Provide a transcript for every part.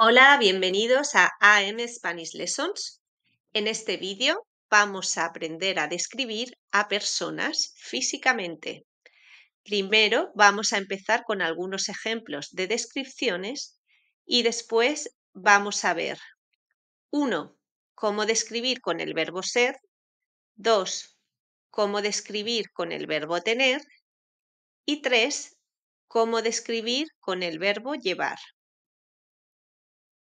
Hola, bienvenidos a AM Spanish Lessons. En este vídeo vamos a aprender a describir a personas físicamente. Primero vamos a empezar con algunos ejemplos de descripciones y después vamos a ver 1. Cómo describir con el verbo ser. 2. Cómo describir con el verbo tener. Y 3. Cómo describir con el verbo llevar.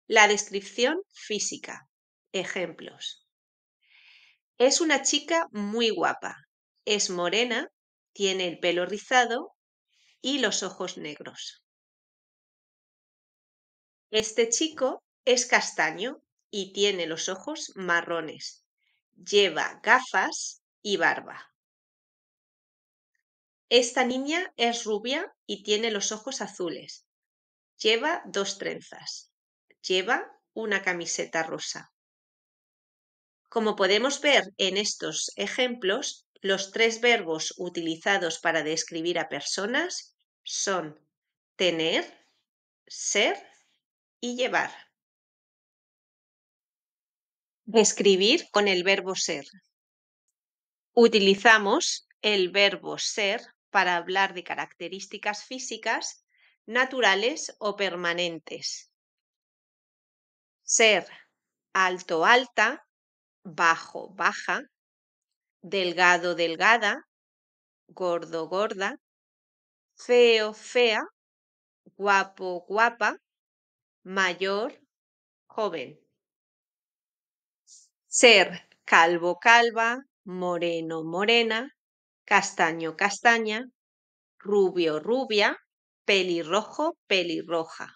La descripción física. Ejemplos. Es una chica muy guapa. Es morena, tiene el pelo rizado y los ojos negros. Este chico es castaño y tiene los ojos marrones. Lleva gafas y barba. Esta niña es rubia y tiene los ojos azules. Lleva dos trenzas. Lleva una camiseta rosa. Como podemos ver en estos ejemplos, los tres verbos utilizados para describir a personas son tener, ser y llevar. Describir con el verbo ser. Utilizamos el verbo ser para hablar de características físicas naturales o permanentes. Ser alto, alta, bajo, baja, delgado, delgada, gordo, gorda, feo, fea, guapo, guapa, mayor, joven. Ser calvo, calva, moreno, morena, castaño, castaña, rubio, rubia, pelirrojo, pelirroja.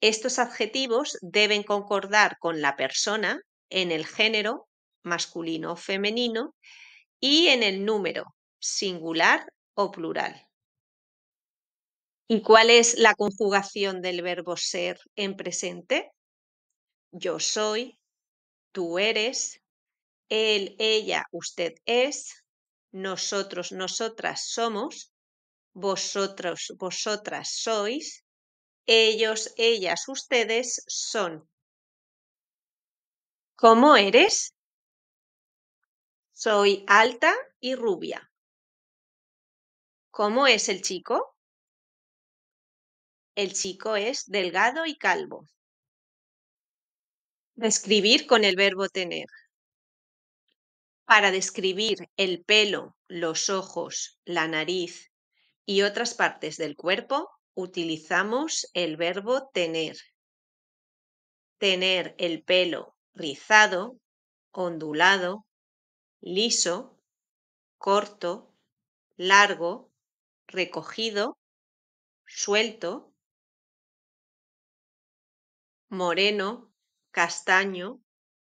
Estos adjetivos deben concordar con la persona en el género masculino o femenino y en el número singular o plural. ¿Y cuál es la conjugación del verbo ser en presente? Yo soy, tú eres, él, ella, usted es, nosotros, nosotras somos, vosotros, vosotras sois, ellos, ellas, ustedes son. ¿Cómo eres? Soy alta y rubia. ¿Cómo es el chico? El chico es delgado y calvo. Describir con el verbo tener. Para describir el pelo, los ojos, la nariz y otras partes del cuerpo, utilizamos el verbo tener. Tener el pelo rizado, ondulado, liso, corto, largo, recogido, suelto, moreno, castaño,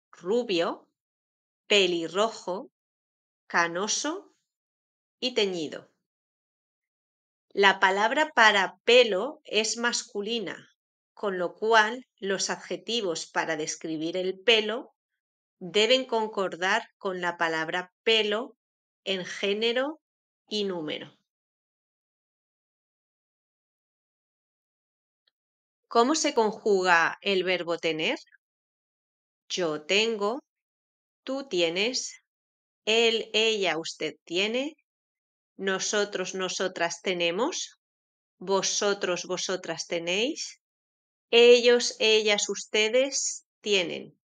rubio, pelirrojo, canoso y teñido. La palabra para pelo es masculina, con lo cual los adjetivos para describir el pelo deben concordar con la palabra pelo en género y número. ¿Cómo se conjuga el verbo tener? Yo tengo, tú tienes, él, ella, usted tiene, nosotros, nosotras tenemos, vosotros, vosotras tenéis, ellos, ellas, ustedes tienen.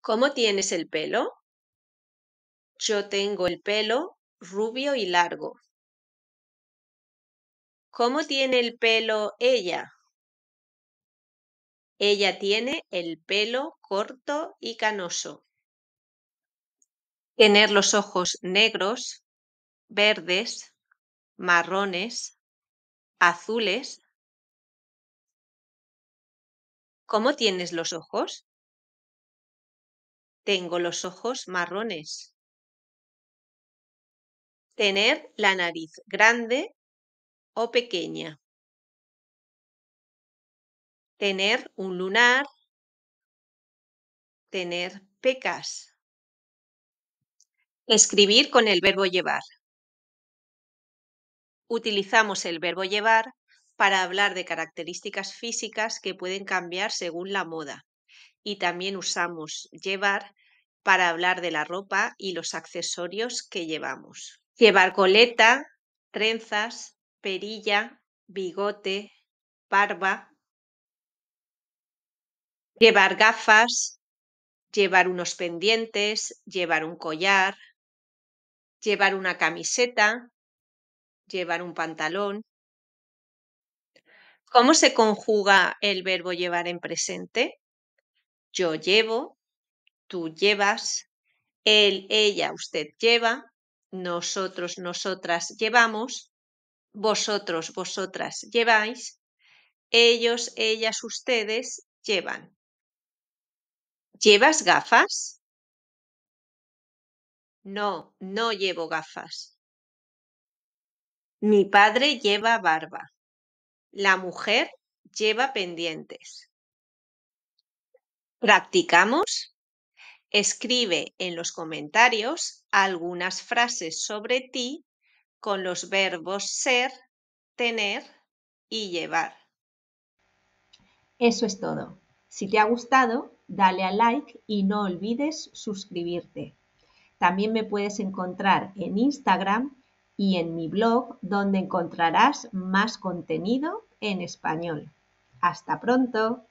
¿Cómo tienes el pelo? Yo tengo el pelo rubio y largo. ¿Cómo tiene el pelo ella? Ella tiene el pelo corto y canoso. Tener los ojos negros, verdes, marrones, azules. ¿Cómo tienes los ojos? Tengo los ojos marrones. Tener la nariz grande o pequeña. Tener un lunar. Tener pecas. Escribir con el verbo llevar utilizamos el verbo llevar para hablar de características físicas que pueden cambiar según la moda. Y también usamos llevar para hablar de la ropa y los accesorios que llevamos. Llevar coleta, trenzas, perilla, bigote, barba. Llevar gafas, llevar unos pendientes, llevar un collar, llevar una camiseta, llevar un pantalón. ¿Cómo se conjuga el verbo llevar en presente? Yo llevo, tú llevas, él, ella, usted lleva, nosotros, nosotras llevamos, vosotros, vosotras lleváis, ellos, ellas, ustedes llevan. ¿Llevas gafas? No, no llevo gafas. Mi padre lleva barba. La mujer lleva pendientes. ¿Practicamos? Escribe en los comentarios algunas frases sobre ti con los verbos ser, tener y llevar. Eso es todo. Si te ha gustado, dale a like y no olvides suscribirte. También me puedes encontrar en Instagram y en mi blog donde encontrarás más contenido en español. Hasta pronto.